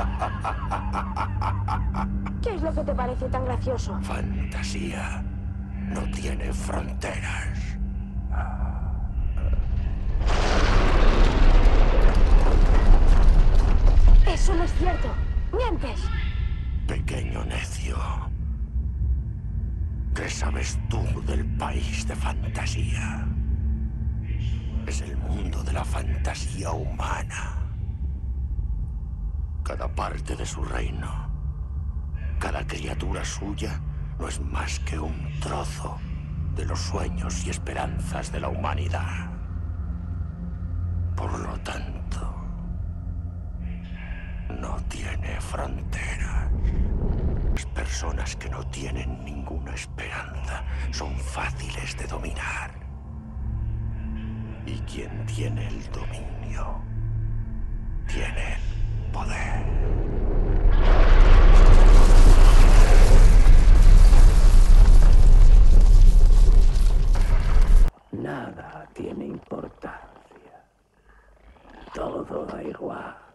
¿Qué es lo que te parece tan gracioso? Fantasía no tiene fronteras. Eso no es cierto. Mientes. Pequeño necio. ¿Qué sabes tú del país de fantasía? Es el mundo de la fantasía humana. Cada parte de su reino, cada criatura suya, no es más que un trozo de los sueños y esperanzas de la humanidad. Por lo tanto, no tiene fronteras. Las personas que no tienen ninguna esperanza son fáciles de dominar. Y quien tiene el dominio, tiene importancia. Todo da igual.